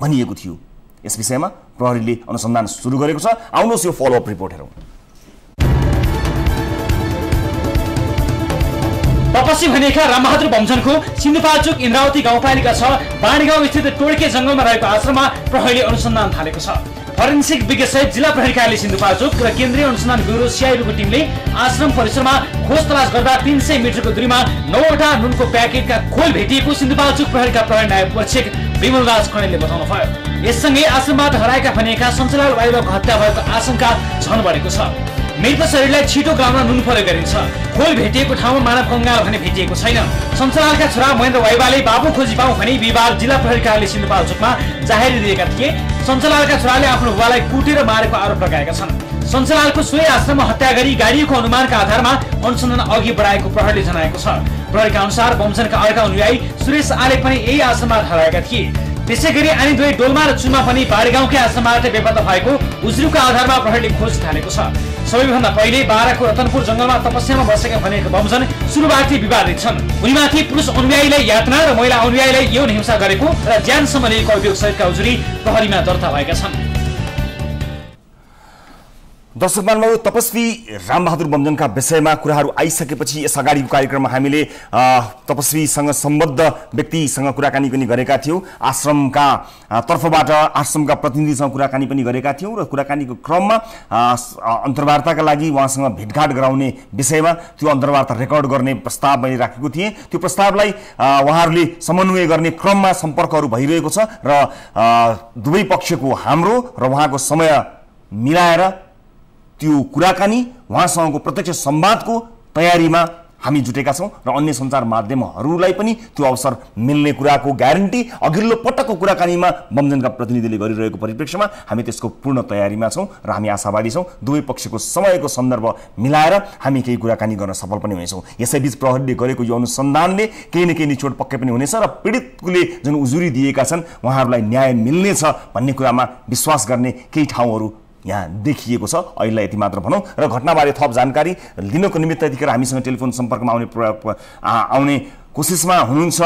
भनिएको थियो। यस विषयमा प्रहरीले अनुसन्धान सुरु गरेको छ। आउनुहोस् यो फलोअप रिपोर्ट हेरौँ। तपस्वी भनिएका रामबहादुर बमजनको सिन्धुपाल्चोक इन्द्रावती गाउँपालिका छ बाणीगाउँ स्थित टोड्के जङ्गलमा रहेको आश्रममा प्रहरीले अनुसन्धान थालेको छ। फरेन्सिक विज्ञसहित जिल्ला प्रहरी कार्यालय सिन्धुपाल्चोक र केन्द्रीय अनुसन्धान ब्युरो सिआइबीको टिमले आश्रम परिसरमा खोज तलास गर्दा तिन सय मिटरको दूरीमा नौवटा नुनको प्याकेटका खोल भेटिएको सिन्धुपाल्चोक प्रहरीका प्रहरी नायक परीक्षक विमलराज कणेलले बताउनु भयो। यससँगै आश्रमबाट हराएका भनिएका सञ्चालक वायुवाको हत्या भएको आशंका झन बढेको छ। मृत शरीरलाई छिटो ग्राममा नुन प्रयोग गरिन्छ। खोल भेटिएको ठाउँमा मानव कङ्गाल भने भेटिएको छैन। सञ्चालका छोरा महेन्द्र वाइवाले बाबु खोजी पाउँ भनी बिहिबार जिल्ला प्रहरी कार्यालय सिन्धुपाल्चोकमा जाहेरी दिएका थिए। सञ्चालका छोराले आफ्नो बुवालाई कुटेर मारेको आरोप लगाएका छन्। सञ्चालको सोही आश्रममा हत्या गरी गाडिएको अनुमानका आधारमा अनुसन्धान अघि बढाएको प्रहरीले जनाएको छ। प्रहरीका अनुसार बमजनका अर्का अनुयायी सुरेश आले पनि यही आश्रममा हराएका थिए। त्यसै गरी अनि दुवै डोल्मा र चुनमा पनि बाडगाउँकै आश्रमबाट बेपत्ता भएको उज्रुका आधारमा प्रहरीले खोज थालेको छ। सबैभन्दा पहिले बाह्रको रतनपुर जङ्गलमा तपस्यामा बसेका भनेका बमजन सुरुवाती विवादित छन्। उनीमाथि पुरुष अनुयायीलाई यातना र महिला अनुयायीलाई यौन हिंसा गरेको र ज्यानसम्म लिएको अभियोग सहितका उजुरी प्रहरीमा दर्ता भएका छन्। दर्शक महानुभाव तपस्वी रामबहादुर बमजनका विषयमा कुराहरू आइसकेपछि यस अगाडिको कार्यक्रममा हामीले तपस्वीसँग सम्बद्ध व्यक्तिसँग कुराकानी पनि गरेका थियौँ। आश्रमका तर्फबाट आश्रमका प्रतिनिधिसँग कुराकानी पनि गरेका थियौँ र कुराकानीको क्रममा अन्तर्वार्ताका लागि उहाँसँग भेटघाट गराउने विषयमा त्यो अन्तर्वार्ता रेकर्ड गर्ने प्रस्ताव मैले राखेको थिएँ। त्यो प्रस्तावलाई उहाँहरूले समन्वय गर्ने क्रममा सम्पर्कहरू भइरहेको छ र दुवै पक्षको हाम्रो र उहाँको समय मिलाएर त्यो कुराकानी उहाँसँगको प्रत्यक्ष संवादको तयारीमा हामी जुटेका छौँ र अन्य सञ्चार माध्यमहरूलाई पनि त्यो अवसर मिल्ने कुराको ग्यारेन्टी अघिल्लो पटकको कुराकानीमा बमजनका प्रतिनिधिले गरिरहेको परिप्रेक्ष्यमा हामी त्यसको पूर्ण तयारीमा छौँ र हामी आशावादी छौँ। दुवै पक्षको समयको सन्दर्भ मिलाएर हामी केही कुराकानी गर्न सफल पनि हुनेछौँ। यसैबीच प्रहरीले गरेको यो अनुसन्धानले केही न केही निचोड पक्कै पनि हुनेछ र पीडितले जुन उजुरी दिएका छन् उहाँहरूलाई न्याय मिल्नेछ भन्ने कुरामा विश्वास गर्ने केही ठाउँहरू यहाँ देखिएको छ। अहिले यति मात्र भनौँ र घटनाबारे थप जानकारी लिनको निमित्त यतिखेर हामीसँग टेलिफोन सम्पर्कमा आउने आउने कोसिसमा हुनुहुन्छ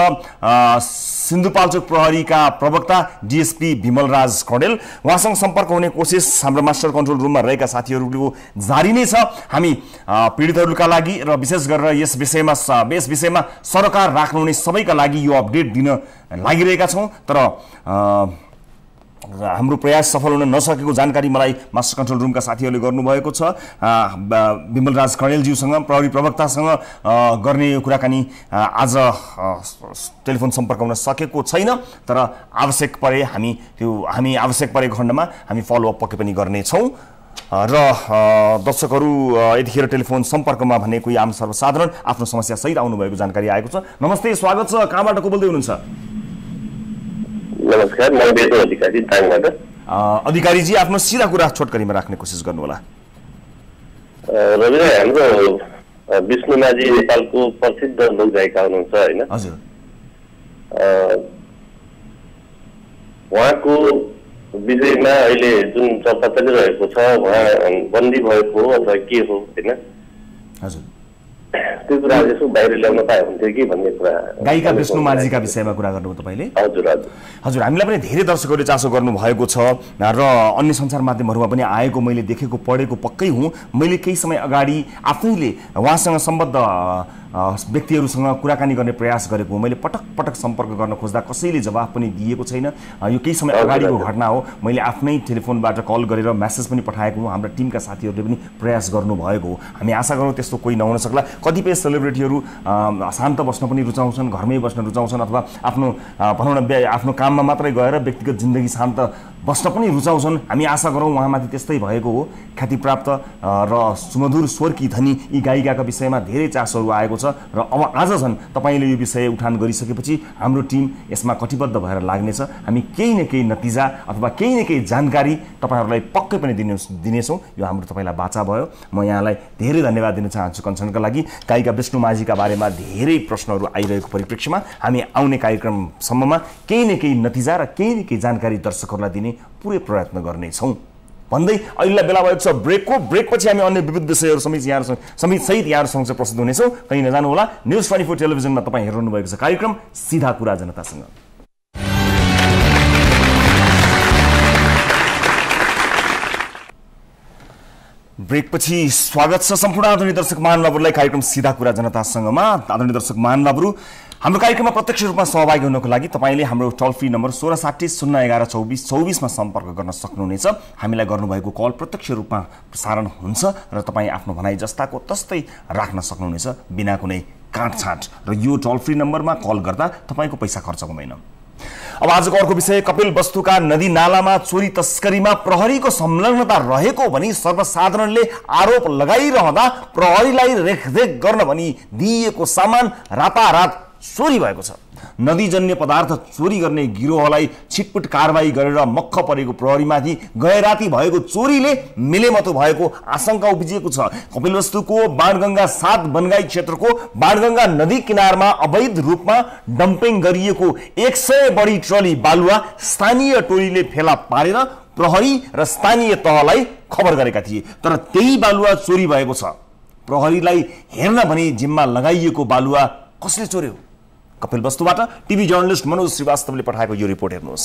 सिन्धुपाल्चोक प्रहरीका प्रवक्ता डिएसपी विमलराज खडेल उहाँसँग सम्पर्क हुने कोसिस हाम्रो मास्टर कन्ट्रोल रुममा रहेका साथीहरूको जारी नै छ। हामी पीडितहरूका लागि र विशेष गरेर यस विषयमा यस विषयमा सरकार राख्नुहुने सबैका लागि यो अपडेट दिन लागिरहेका छौँ। तर हाम्रो प्रयास सफल हुन नसकेको जानकारी मलाई मास्टर कन्ट्रोल रुमका साथीहरूले गर्नुभएको छ। आ, ब- विमलराज कणेलज्यूसँग प्रहरी प्रवक्तासँग गर्ने यो कुराकानी आज टेलिफोन सम्पर्क हुन सकेको छैन तर आवश्यक परे हामी त्यो हामी आवश्यक परेको खण्डमा हामी फलोअप पक्कै पनि गर्नेछौँ। र दर्शकहरू यतिखेर टेलिफोन सम्पर्कमा भन्ने कोही आम सर्वसाधारण आफ्नो समस्यासहित आउनुभएको जानकारी आएको छ। नमस्ते स्वागत छ। कहाँबाट को बोल्दै हुनुहुन्छ? नमस्कार म बेतो अधिकारी दाङबाट। अधिकारीजी आफ्नो सिधा कुरा छोटकरीमा राख्ने कोसिस गर्नुहोला। रवि राई, हाम्रो अ, विष्णु माझी नेपालको प्रसिद्ध लोकगायिका हुनुहुन्छ होइन? उहाँको विषयमा अहिले जुन चर्चा चलिरहेको छ उहाँ बन्दी भएको हो अथवा के हो होइन? त्यो कुरा यसो बाहिर ल्याउन पाए हुन्थ्यो कि भन्ने कुरा गायिका विष्णु माझीका विषयमा कुरा गर्नुभयो तपाईँले? हजुर हजुर। हजुर हामीलाई पनि धेरै दर्शकहरूले चासो गर्नुभएको छ र अन्य सञ्चार माध्यमहरूमा पनि आएको मैले देखेको पढेको पक्कै हुँ। मैले केही समय अगाडि आफैले उहाँसँग सम्बद्ध व्यक्तिहरूसँग कुराकानी गर्ने प्रयास गरेको हुँ। मैले पटक पटक सम्पर्क गर्न खोज्दा कसैले जवाफ पनि दिएको छैन। यो केही समय अगाडिको। घटना हो। मैले आफ्नै टेलिफोनबाट कल गरेर म्यासेज पनि पठाएको हुँ। हाम्रा टिमका साथीहरूले पनि प्रयास गर्नुभएको हो। हामी आशा गरौँ त्यस्तो कोही नहुन सक्ला। कतिपय सेलिब्रिटीहरू शान्त बस्न पनि रुचाउँछन् घरमै बस्न रुचाउँछन् अथवा आफ्नो भनौँ न आफ्नो काममा मात्रै गएर व्यक्तिगत जिन्दगी शान्त बस्न पनि रुचाउँछन्। हामी आशा गरौँ उहाँमाथि त्यस्तै भएको हो। ख्यातिप्राप्त र सुमधुर स्वरकी धनी यी गायिकाका विषयमा धेरै चासोहरू आएको छ र अब आज झन् तपाईँले यो विषय उठान गरिसकेपछि हाम्रो टिम यसमा कटिबद्ध भएर लाग्नेछ। हामी केही न केही नतिजा अथवा केही न केही जानकारी तपाईँहरूलाई पक्कै पनि दिने दिनेछौँ। यो हाम्रो तपाईँलाई बाचा भयो। म यहाँलाई धेरै धन्यवाद दिन चाहन्छु कन्सर्नका लागि। गायिका विष्णु माझीका बारेमा धेरै प्रश्नहरू आइरहेको परिप्रेक्ष्यमा हामी आउने कार्यक्रमसम्ममा केही न केही नतिजा र केही न केही जानकारी दर्शकहरूलाई दिने पुरै प्रयत्न गर्नेछौँ भन्दै अहिलेलाई बेला भएको छ ब्रेकको। ब्रेकपछि हामी अन्य विविध विषयहरू समेत यहाँहरूसँग समेत सहित यहाँहरूसँग चाहिँ प्रस्तुत हुनेछौँ। कहीँ नजानुहोला न्युज ट्वेन्टी फोर टेलिभिजनमा तपाईँ हेर्नु भएको छ कार्यक्रम सिधा कुरा जनतासँग। ब्रेकपछि स्वागत छ सम्पूर्ण आदरणीय दर्शक महानुभावहरूलाई। कार्यक्रम सिधा कुरा जनतासँगमा। आदरणीय दर्शक महानुभावहरू हाम्रो कार्यक्रममा प्रत्यक्ष रूपमा सहभागी हुनको लागि तपाईँले हाम्रो टोल फ्री नम्बर सोह्र साठी शून्य एघार चौबिस चौबिसमा सम्पर्क गर्न सक्नुहुनेछ। हामीलाई गर्नुभएको कल प्रत्यक्ष रूपमा प्रसारण हुन्छ र तपाईँ आफ्नो भनाइ जस्ताको तस्तै राख्न सक्नुहुनेछ बिना कुनै काटछाँट। र यो टोल फ्री नम्बरमा कल गर्दा तपाईँको पैसा खर्च हुँदैन। अब आजको अर्को विषय कपिल वस्तुका नदी नालामा चोरी तस्करीमा प्रहरीको संलग्नता रहेको भनी सर्वसाधारणले आरोप लगाइरहँदा प्रहरीलाई रेखदेख गर्न भनी दिइएको सामान रातारात चोरी भएको छ। नदीजन्य पदार्थ चोरी गर्ने गिरोहलाई छिटपुट कारवाही गरेर मक्ख परेको प्रहरीमाथि गए राति भएको चोरीले मिलेमतो भएको आशंका उब्जिएको छ। कपिलवस्तुको बाणगङ्गा सात बनगाई क्षेत्रको बाणगङ्गा नदी किनारमा अवैध रूपमा डम्पिङ गरिएको एक सय बढी ट्रली बालुवा स्थानीय टोलीले फेला पारेर प्रहरी र स्थानीय तहलाई खबर गरेका थिए। तर त्यही बालुवा चोरी भएको छ। प्रहरीलाई हेर्न भनी जिम्मा लगाइएको बालुवा कसले चोर्यो? कपिल वस्तुबाट टिभी जर्नलिस्ट मनोज श्रीवास्तवले पठाएको यो रिपोर्ट हेर्नुहोस्।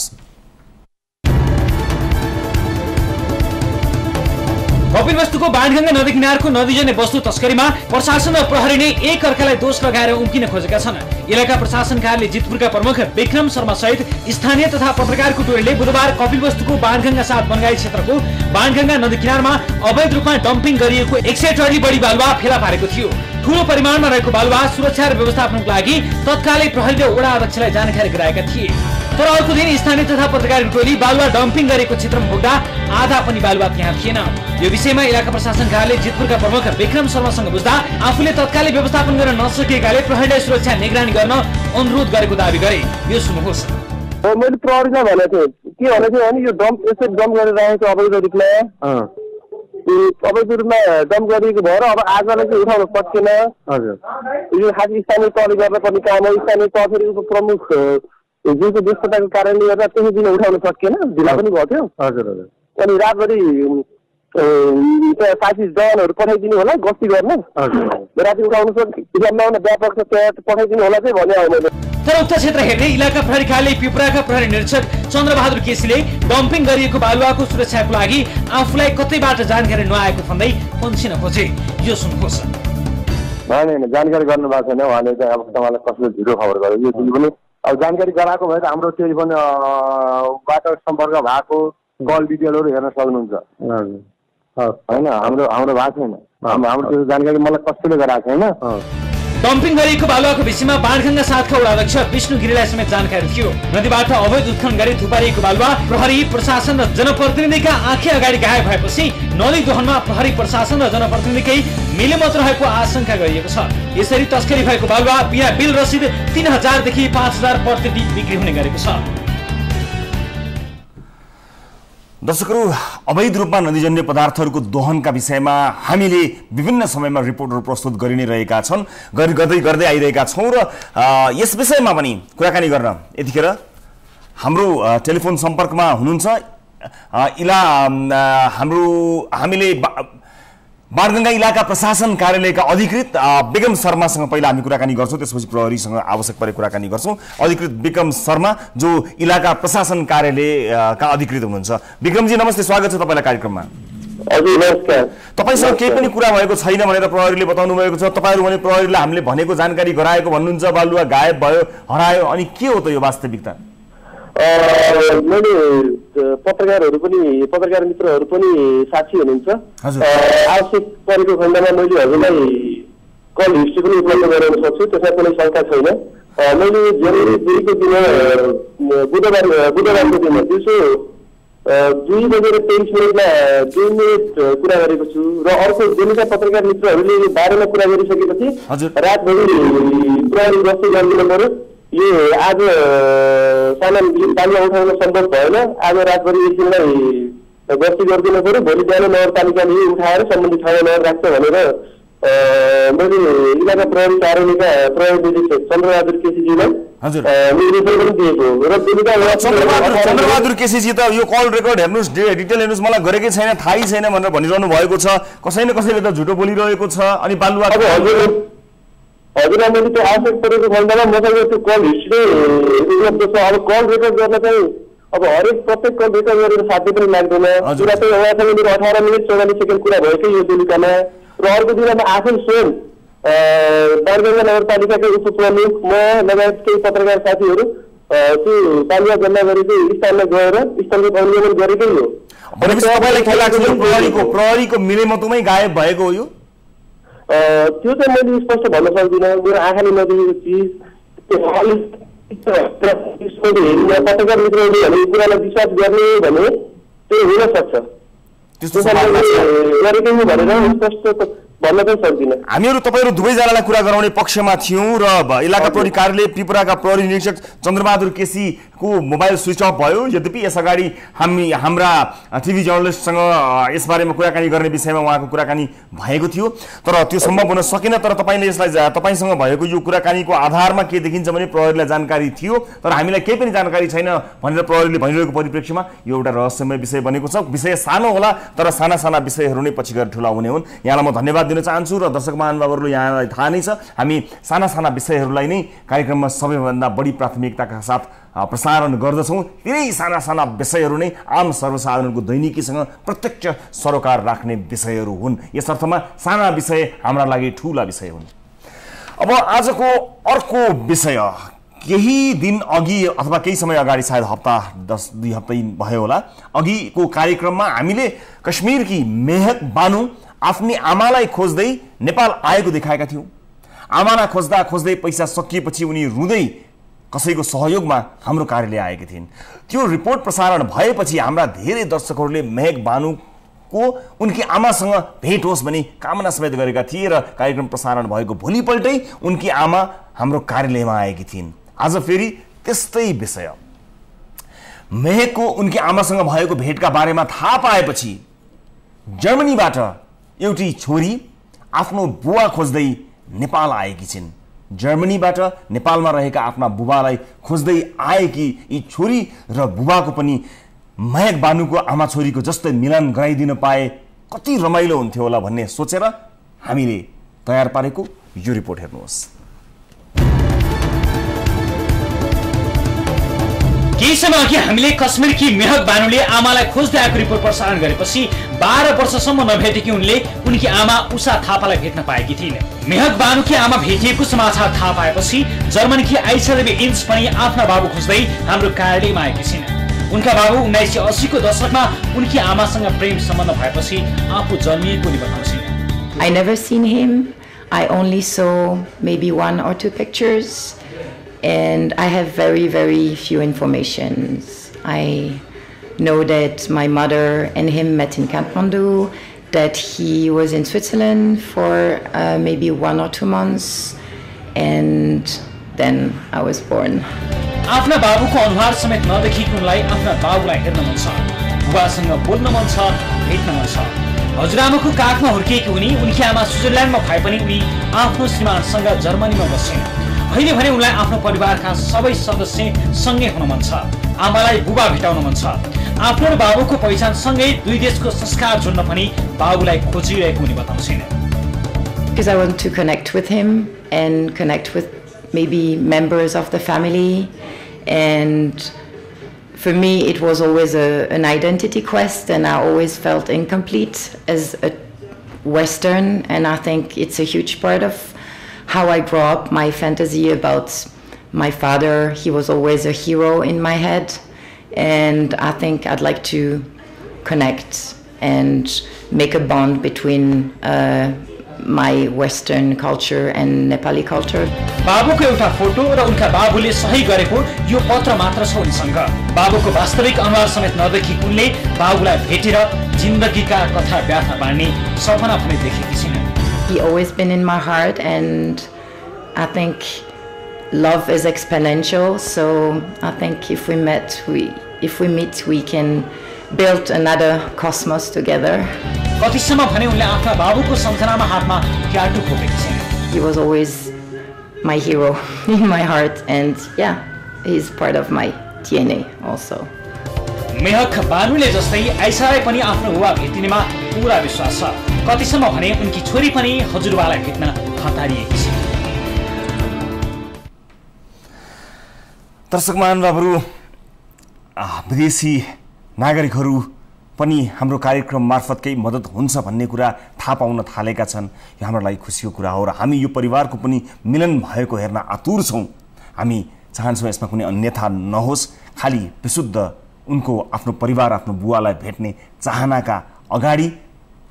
कपिल वस्तुको बाणगङ्गा नदी किनारको नदीजन्य वस्तु तस्करीमा प्रशासन र प्रहरी नै एक अर्कालाई दोष लगाएर उम्किन खोजेका छन्। इलाका प्रशासन कार्यालय जितपुरका प्रमुख विक्रम शर्मा सहित स्थानीय तथा पत्रकारको टोलीले बुधबार कपिल वस्तुको बाणगङ्गा साथ बनगाई क्षेत्रको बाणगङ्गा नदी किनारमा अवैध रूपमा डम्पिङ गरिएको एक सय टरी बढी बालुवा फेला पारेको थियो। ठूलो परिमाणमा रहेको बालुवा सुरक्षा र व्यवस्थापनको लागि तत्कालै प्रहरीले वडा अध्यक्षलाई जानकारी गराएका थिए। तर अर्को दिन स्थानीय तथा पत्रकारको टोली बालुवा डम्पिङ गरेको क्षेत्रमा पुग्दा आधा पनि बालुवा त्यहाँ थिएन। यो विषयमा इलाका प्रशासन कार्यालय जितपुरका प्रमुख विक्रम शर्मासँग बुझ्दा आफूले तत्कालै व्यवस्थापन गर्न नसकेकाले प्रहरीलाई सुरक्षा निगरानी गर्न अनुरोध गरेको दावी गरे। यो सुन्नुहोस्। मैले प्रहरीलाई भनेको थिएँ। के भनेको थिएँ भने यो डम्प यसरी डम्प गरेर राखेको छ अवैध रूपमा। अवैध रूपमा डम्प गरिएको भएर अब आजलाई चाहिँ उठाउन सकिएन हजुर। यो खास स्थानीय तहले गर्न पर्ने काम हो। स्थानीय तह फेरि उप प्रमुख अ, जुनको व्यस्तताको कारणले गर्दा त्यसै दिन उठाउन सकिएन ढिला पनि भयो। थियो हजुर हजुर। अनि रातभरि त्यहाँ साथी जवानहरू पठाइदिनु होला गस्ती गर्न। राति उठाउनु सक्छ व्यापक छ त्यहाँ पठाइदिनु होला चाहिँ भने मैले तर उक्त क्षेत्र हेर्ने इलाका प्रहरी कार्यालय पिपराका प्रहरी निरीक्षक चन्द्रबहादुर केसीले डम्पिङ गरिएको बालुवाको सुरक्षाको लागि आफूलाई कतैबाट जानकारी नआएको भन्दै पन्छिन खोजे। यो सुन्नुहोस् होइन होइन जानकारी गर्नु भएको छैन। उहाँले चाहिँ अब तपाईँलाई कसले झिरो खबर गर्यो यो जुन पनि अब जानकारी गराएको भए त हाम्रो टेलिफोन अ, बाट सम्पर्क भएको कल डिटेलहरू हेर्न सक्नुहुन्छ। होइन हाम्रो हाम्रो भएको छैन। हाम्रो हाम्रो त्यो जानकारी मलाई कसैले गराएको छैन। डम्पिङ गरिएको बालुवाको विषयमा बाणगङ्गा साथका वडाध्यक्ष विष्णु गिरीलाई समेत जानकारी थियो। नदीबाट अवैध उत्खनन गरी थुपारिएको बालुवा प्रहरी प्रशासन र जनप्रतिनिधिका आँखे अगाडि गायब भएपछि नदी दोहनमा प्रहरी प्रशासन र जनप्रतिनिधिकै मिलेमत रहेको आशंका गरिएको छ। यसरी तस्करी भएको बालुवा बिना बिल रसिद तिन हजारदेखि पाँच हजार प्रति बिक्री हुने गरेको छ। दर्शकहरू अवैध रूपमा नदीजन्य पदार्थहरूको दोहनका विषयमा हामीले विभिन्न समयमा रिपोर्टहरू प्रस्तुत गरि नै रहेका छन् गरि गर्दै गर्दै आइरहेका छौँ र यस विषयमा पनि कुराकानी गर्न यतिखेर हाम्रो टेलिफोन सम्पर्कमा हुनुहुन्छ। इला हाम्रो हामीले बाणगङ्गा इलाका प्रशासन कार्यालयका अधिकृत बेगम शर्मासँग पहिला हामी कुराकानी गर्छौँ त्यसपछि प्रहरीसँग आवश्यक परे कुराकानी गर्छौँ। अधिकृत विक्रम शर्मा जो इलाका प्रशासन कार्यालयका अधिकृत हुनुहुन्छ। विक्रमजी नमस्ते स्वागत छ तपाईँलाई कार्यक्रममा। तपाईँसँग केही पनि कुरा भएको छैन भनेर प्रहरीले बताउनु भएको छ। तपाईँहरू भने प्रहरीले हामीले भनेको जानकारी गराएको भन्नुहुन्छ बालुवा गायब भयो हरायो अनि के हो त यो वास्तविकता? मैले पत्रकारहरू पनि पत्रकार मित्रहरू पनि साक्षी हुनुहुन्छ। आवश्यक परेको खण्डमा मैले हजुरलाई कल हिस्ट्री पनि उपलब्ध गराउन सक्छु त्यसमा कुनै शङ्का छैन। मैले जनवरी दुईको दिन बुधबार बुधबारको दिन दिउँसो दुई बजेर तेइस मिनटमा दुई मिनट कुरा गरेको छु र अर्को बेलुका पत्रकार मित्रहरूले बाह्रमा कुरा गरिसकेपछि। रातभरि प्रहरी गस्ती गरिदिनु पर्यो यो आज सामान बालुवा उठाउन सम्भव भएन। आज रातभरि एकदिनलाई गस्ती गरिदिनु पर्यो भोलि बिहान नगरपालिकाले यो उठाएर सम्बन्धित ठाउँमा लगेर राख्छ भनेर मैले इलाका प्रहरी कार्यालयका प्रहरी निरीक्षक चन्द्रबहादुर केसीजीलाई हजुर। अ, निर्देशन पनि दिएको हो। र बेलुका चन्द्रबहादुर केसीजी त यो कल रेकर्ड हेर्नुहोस् डिटेल हेर्नुहोस्। मलाई गरेकै छैन थाहै छैन भनेर भनिरहनु भएको छ। कसै न कसैले त झुटो बोलिरहेको छ। अनि बालुवा हजुरलाई मैले त्यो आवश्यक परेको खण्डमा मसँग त्यो कल हिस्ट्री उपलब्ध छ अब कल रेकर्ड गर्न चाहिँ अब हरेक प्रत्येक कल रेकर्ड गरेर साध्य पनि लाग्दैन। कुरा चाहिँ उहाँसँग मेरो अठार मिनट चौवालिस सेकेन्ड कुरा भएकै यो बेलुकामा र अर्को दिन म आफै स्वयं बारगङ्गा नगरपालिकाकै उपप्रमुख म लगायत केही पत्रकार साथीहरू त्यो बालुवा गन्ना गरेको स्थानमा गएर स्थलको अनुगमन गरेकै हो के प्रहरीको मिलेमतोमै गायब भएको हो यो त्यो चाहिँ मैले स्पष्ट भन्न सक्दिनँ। मेरो आँखाले नदेखेको चिज पत्रकार मित्रहरूले भनेको कुरालाई विश्वास गर्ने भने त्यो हुन सक्छ। त्यस्तो त्यसमा सम्भावना छ मैले गरेकै भनेर स्पष्ट हामीहरू तपाईँहरू दुवैजनालाई कुरा गराउने पक्षमा थियौँ र इलाका प्रहरी कार्यालय पिपराका प्रहरी निरीक्षक चन्द्रबहादुर केसीको मोबाइल स्विच अफ भयो। यद्यपि यस अगाडि हामी हाम्रा टिभी जर्नलिस्टसँग यसबारेमा कुराकानी गर्ने विषयमा उहाँको कुराकानी भएको थियो। तर त्यो सम्भव हुन सकेन तर तपाईँले यसलाई तपाईँसँग भएको यो कुराकानीको आधारमा के देखिन्छ भने प्रहरीलाई जानकारी थियो। तर हामीलाई केही पनि जानकारी छैन भनेर प्रहरीले भनिरहेको परिप्रेक्ष्यमा यो एउटा रहस्यमय विषय बनेको छ। विषय सानो होला तर साना साना विषयहरू नै पछि गएर ठुला हुने हुन्। यहाँलाई म धन्यवाद दिन चाहन्छु र दर्शक महानुभावहरू यहाँलाई थाहा नै छ। हामी साना साना विषयहरूलाई नै कार्यक्रममा सबैभन्दा बढी प्राथमिकताका साथ प्रसारण गर्दछौँ। धेरै साना साना विषयहरू नै आम सर्वसाधारणको दैनिकीसँग प्रत्यक्ष सरोकार राख्ने विषयहरू हुन्। यस अर्थमा साना विषय हाम्रा लागि ठुला विषय हुन्। अब आजको अर्को विषय केही दिन अघि अथवा केही समय अगाडि सायद हप्ता दस दुई हप्ता भयो होला। अघिको कार्यक्रममा हामीले कश्मीरकी मेहक बानु आफ्नी आमालाई खोज्दै नेपाल आएको देखाएका थियौँ। आमालाई खोज्दा खोज्दै पैसा सकिएपछि उनी रुँदै कसैको सहयोगमा हाम्रो कार्यालय आएकी थिइन्। त्यो रिपोर्ट प्रसारण भएपछि हाम्रा धेरै दर्शकहरूले मेहक बानुको उनकी आमासँग भेट होस् भनी कामना समेत गरेका थिए र कार्यक्रम प्रसारण भएको भोलिपल्टै उनकी आमा हाम्रो कार्यालयमा आएकी थिइन्। आज फेरि त्यस्तै विषय। मेहकको उनकी आमासँग भएको भेटका बारेमा थाहा पाएपछि जर्मनीबाट एउटी छोरी आफ्नो बुवा खोज्दै नेपाल आएकी छिन्। जर्मनीबाट नेपालमा रहेका आफ्ना बुबालाई खोज्दै आएकी यी छोरी र बुबाको पनि महक बानुको आमा छोरीको जस्तै मिलन गराइदिन पाए कति रमाइलो हुन्थ्यो होला भन्ने सोचेर हामीले तयार पारेको यो रिपोर्ट हेर्नुहोस्। केही समय अघि हामीले कश्मीरकी मेहक बानुले आमालाई खोज्दै आएको रिपोर्ट प्रसारण गरेपछि बाह्र वर्षसम्म नभेटेकी उनले उनकी आमा उषा थापालाई भेट्न पाएकी थिइन् मेहक बानुकी आमा भेटिएको समाचार थाहा पाएपछि जर्मनीकी आइसादेवी इन्स पनि आफ्ना बाबु खोज्दै हाम्रो कार्यालयमा आएकी छिन् उनका बाबु उन्नाइस सय अस्सीको दशकमा उनकी आमासँग प्रेम सम्बन्ध भएपछि आफू जन्मिएको नि बताउँछिन् I never seen him. I only saw maybe one or two pictures, and I have very, very few informations. I know that my mother and him met in Kathmandu, that he was in Switzerland for uh, maybe one or two months, and then I was born. आफ्ना बाबुको अनुहार समेत नदेखिएको उनलाई आफ्ना बाबुलाई हेर्न मन छ बुबासँग बोल्न मन छ भेट्न मन छ हजुरआमाको काखमा हुर्किएकी उनी उनकी आमा स्विजरल्यान्डमा भए पनि उनी आफ्नो श्रीमानसँग जर्मनीमा बस्छिन् अहिले भने उनलाई आफ्नो परिवारका सबै सदस्य सँगै हुन मन छ आमालाई बुबा भेटाउन मन छ आफ्नो र बाबुको पहिचानसँगै दुई देशको संस्कार जोड्न पनि बाबुलाई खोजिरहेको उनी बताउँछिन् because I want to connect with him and connect with maybe members of the family. And for me, it was always a, an identity quest, and I always felt incomplete as a Western. And I think it's a huge part of how I grew up. My fantasy about my father, he was always a hero in my head. And I think I'd like to connect and make a bond between. Uh, my Western culture and Nepali culture. बाबुको एउटा photo र उनका बाबुले सही गरेको यो पत्र मात्र छ उनीसँग बाबुको वास्तविक अनुहार समेत नदेखि उनले बाबुलाई भेटेर जिन्दगीका कथा व्याथा बाँड्ने सपना पनि देखेकी छिन् He always been in my heart and I think love is exponential so I think if we met we if we meet we can build another cosmos together. He was always my hero in my heart and yeah, he's part of my DNA also. मेहक बानुले जस्तै आइसालाई पनि आफ्नो बुबा भेटिनेमा पुरा विश्वास छ कतिसम्म भने उनकी छोरी पनि हजुरबालाई भेट्न हतारिएकी छिन्। दर्शक महानुभावहरू विदेशी नागरिकहरू पनि हाम्रो कार्यक्रम मार्फत केही मद्दत हुन्छ भन्ने कुरा थाहा पाउन थालेका छन्। यो हाम्रो लागि खुसीको कुरा हो र हामी यो परिवारको पनि मिलन भएको हेर्न आतुर छौँ। हामी चाहन्छौँ यसमा कुनै अन्यथा नहोस्। खालि विशुद्ध उनको आफ्नो परिवार आफ्नो बुवालाई भेट्ने चाहनाका अगाडि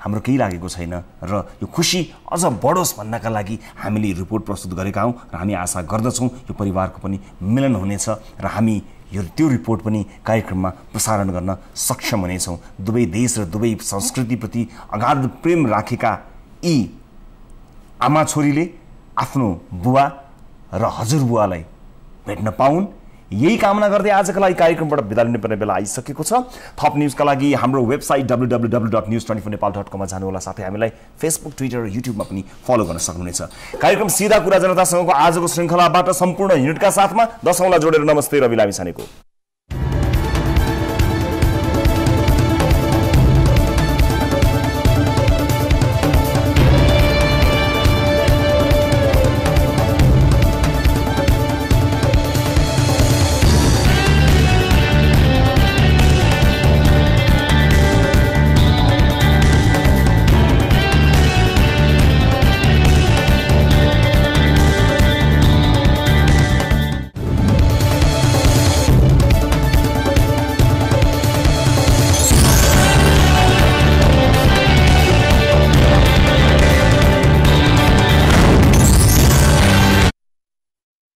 हाम्रो केही लागेको छैन र यो खुसी अझ बढोस् भन्नका लागि हामीले रिपोर्ट प्रस्तुत गरेका हौँ र हामी आशा गर्दछौँ यो परिवारको पनि मिलन हुनेछ र हामी यो त्यो रिपोर्ट पनि कार्यक्रममा प्रसारण गर्न सक्षम हुनेछौँ। दुवै देश र दुवै संस्कृतिप्रति अगाध प्रेम राखेका यी आमा छोरीले आफ्नो बुवा र हजुरबुवालाई भेट्न पाउन्। यही कामना गर्दै आजका लागि कार्यक्रमबाट बिदा लिनुपर्ने बेला आइसकेको छ। थप न्युजका लागि हाम्रो website W W W dot news twenty four Nepal dot कममा जानुहोला। साथै हामीलाई फेसबुक ट्विटर र युट्युबमा पनि फलो गर्न सक्नुहुनेछ। कार्यक्रम सिधा कुरा जनतासँगको आजको श्रृङ्खलाबाट सम्पूर्ण युनिटका साथमा दसौँलाई जोडेर नमस्ते रवि लामिछानेको